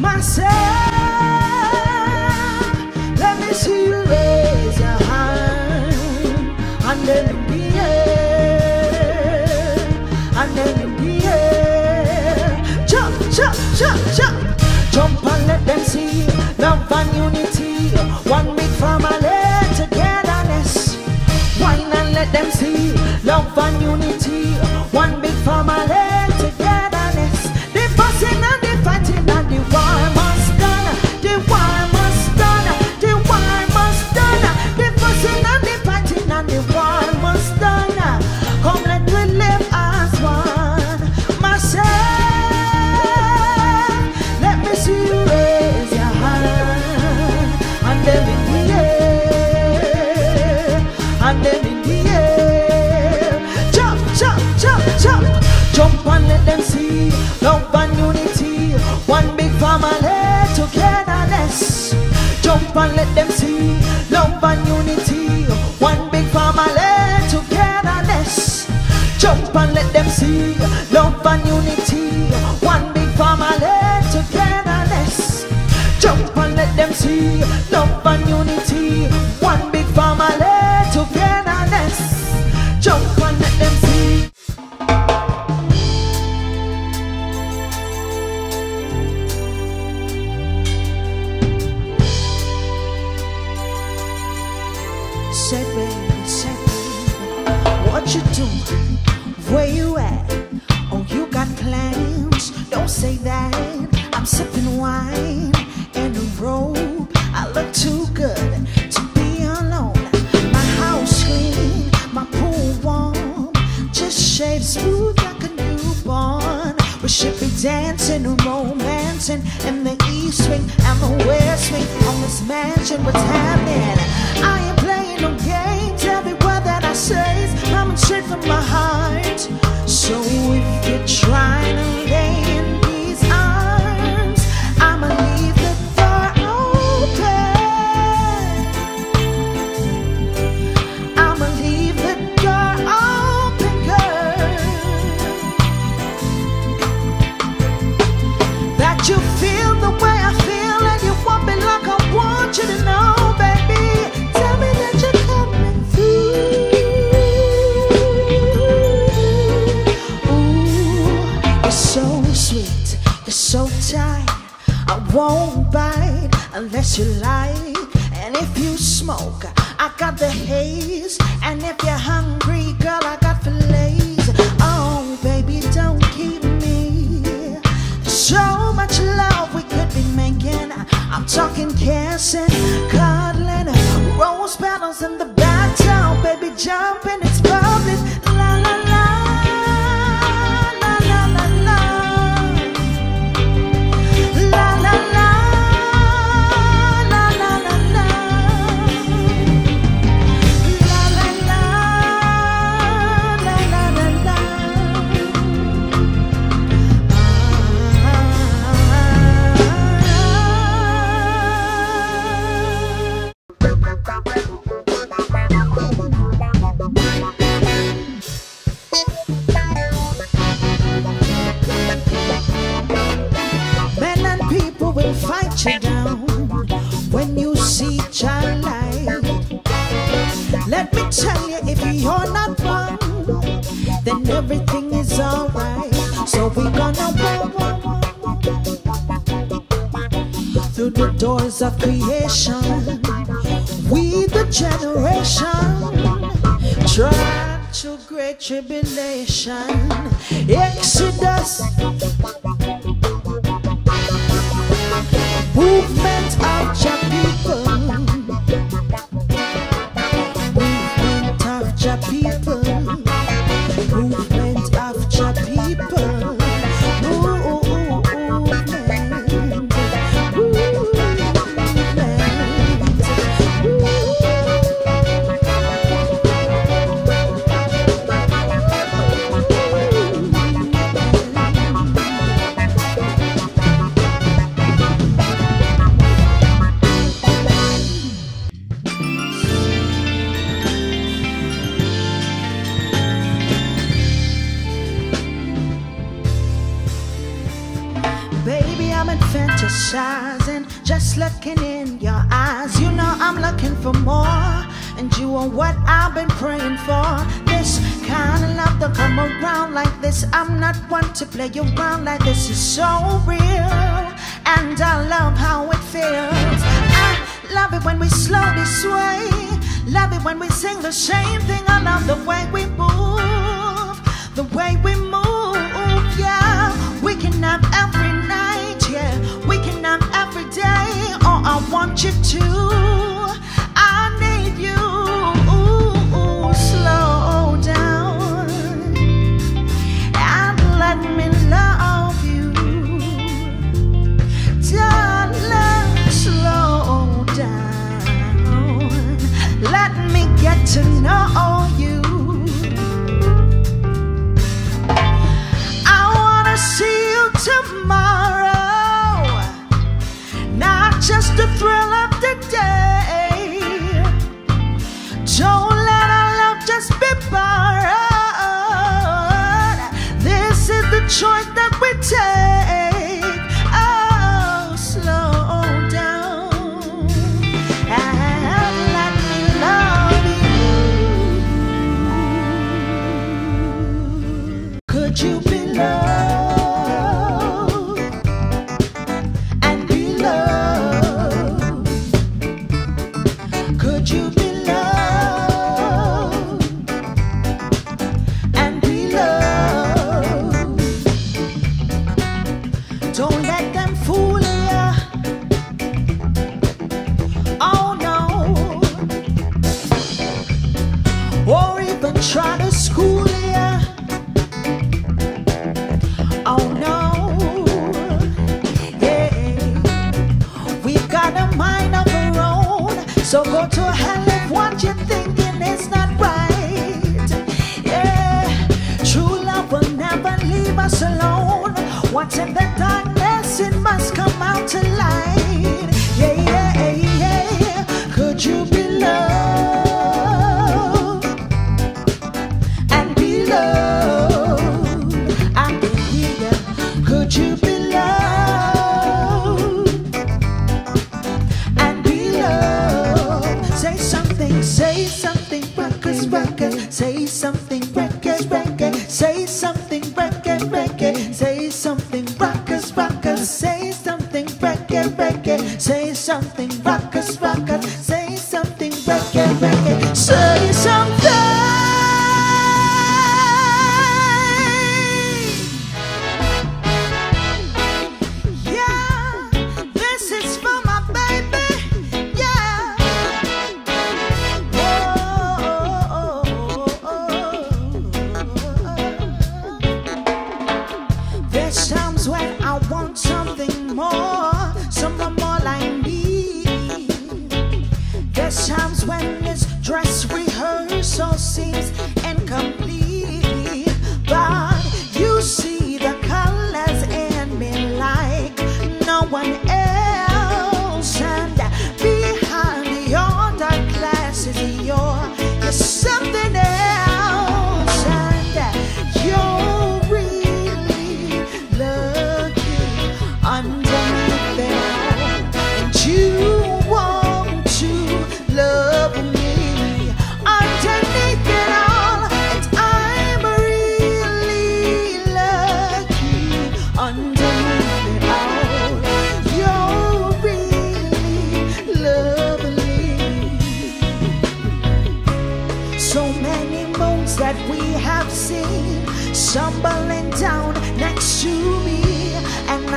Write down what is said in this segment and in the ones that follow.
myself. Let me see you raise your hand and then in the air, and then in the air. Jump, jump, jump, jump, jump and let them see love and unity. Love and unity. One big family togetherness. Jump and let them see love and unity. One big family togetherness. Jump and let them see love and unity. One big family. Jump and let them see love and unity. One big family Say baby, what you doing? Where you at? Oh, you got plans? Don't say that. I'm sipping wine in a robe. I look too good to be alone. My house clean, my pool warm, just shaved smooth like a newborn. We should be dancing and romancing in the east wing and the west wing on this mansion. What's happening? I ain't straight from my heart. So if you like. And if you smoke, I got the haze. And if you're hungry, girl, I got fillets. Oh, baby, don't keep me. So much love we could be making. I'm talking kissing, cuddling, rose petals in the bathtub, baby, jumping, it's Let me tell you, if you're not one, then everything is alright. So we're gonna walk, through the doors of creation. We the generation try to great tribulation, Exodus. Movement of Jah looking in your eyes. You know I'm looking for more, and you are what I've been praying for. This kind of love to come around like this. I'm not one to play around like this. Is so real, and I love how it feels. I love it when we slowly sway. Love it when we sing the same thing. I love the way we move, just the thrill of the day. Don't let our love just be borrowed. This is the choice that we take. Oh, slow down and let me love you. Could you be loved amor.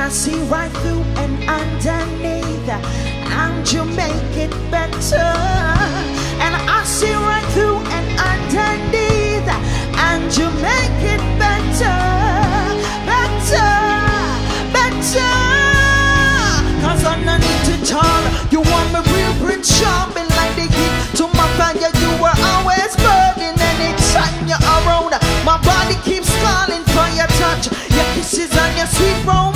I see right through and underneath, and you make it better. And I see right through and underneath, and you make it better, better, better. Cause underneath it all, you want me real Prince Charming like the heat to my fire. You were always burning anytime you're around. My body keeps calling for your touch, your kisses and your sweet romance.